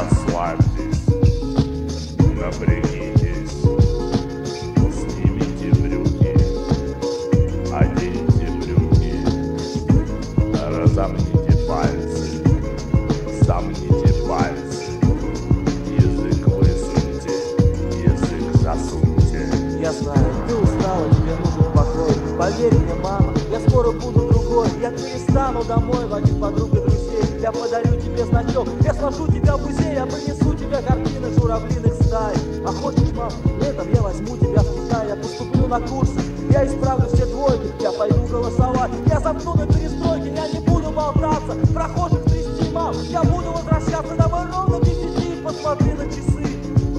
расслабьтесь, напрягитесь, снимите брюки, оденьте брюки, разомните пальцы, сомните пальцы, язык высуньте, язык засуньте. Я знаю, ты устала, тебе нужен покой, поверь мне, мама, я скоро буду другой, я перестану домой водить подруг я подарю тебе значок. Я сложу тебя в узел, я принесу тебе картины журавлиных стай. Охотник, мам, летом я возьму тебя в Китай Я поступлю на курсы, я исправлю все двойки. Я пойду голосовать, я замкну на перестройке Я не буду болтаться, прохожих трясти, мам Я буду возвращаться домой ровно к десяти. Посмотри на часы,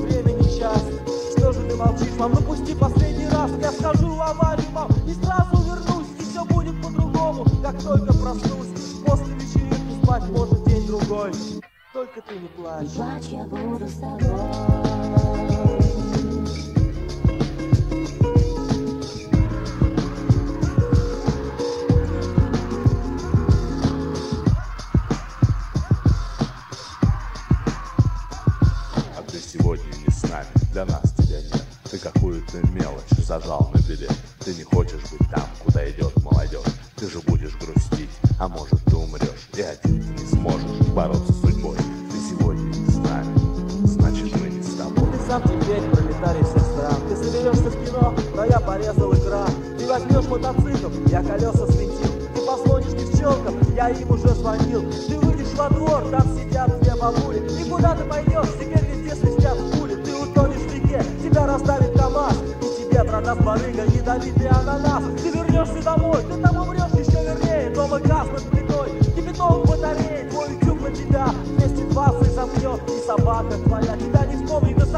время несчастье Что же ты молчишь, мам, ну пусти последний раз. Я скажу в аварию, мам, и сразу вернусь. И все будет по-другому, как только проснусь. После вечера спать может день-другой, только ты не плачь. Не плачь, я буду с тобой. А ты сегодня не с нами, для нас тебя нет. Ты какую-то мелочь зажал на билет Ты не хочешь быть там, куда идет молодежь. Ты же будешь грустить, а может ты умрешь Ты не сможешь бороться с судьбой. Ты сегодня с нами, значит мы не с тобой. Ты сам теперь пролетарий всех стран. Ты соберешься в кино, но я порезал экран. Ты возьмешь мотоцикл, я колеса свинтил Ты позвонишь девчонкам, я им уже звонил. Ты выйдешь во двор, там сидят две бабули. И куда ты пойдешь, теперь везде свистят пули. Ты утонешь в реке, тебя раздавит КамАЗ. И тебе продаст барыга ядовитый ананас Ты вернешься домой, ты там умрешь еще вернее. Дома газ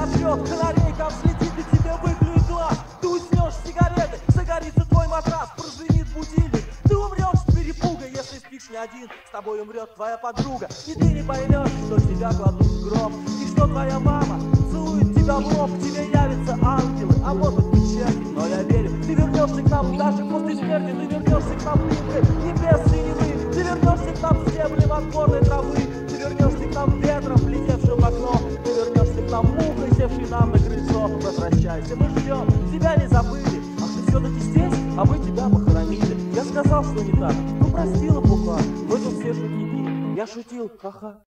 сожжет Канарейка взлетит и тебе выклюет глаз Ты уснешь с сигаретой, загорится твой матрас Прозвенит будильник, ты умрешь с перепуга Если спишь не один, с тобой умрет твоя подруга И ты не поймешь, что тебя кладут в гроб. И что твоя мама целует тебя в лоб К тебе явятся ангелы, а может быть черти Но я верю, ты вернешься к нам Даже после смерти ты вернешься к нам дымы Небес а мы тебя похоронили. Я сказал, что не так, ну простила пуха В этом все шутники, я шутил, ха-ха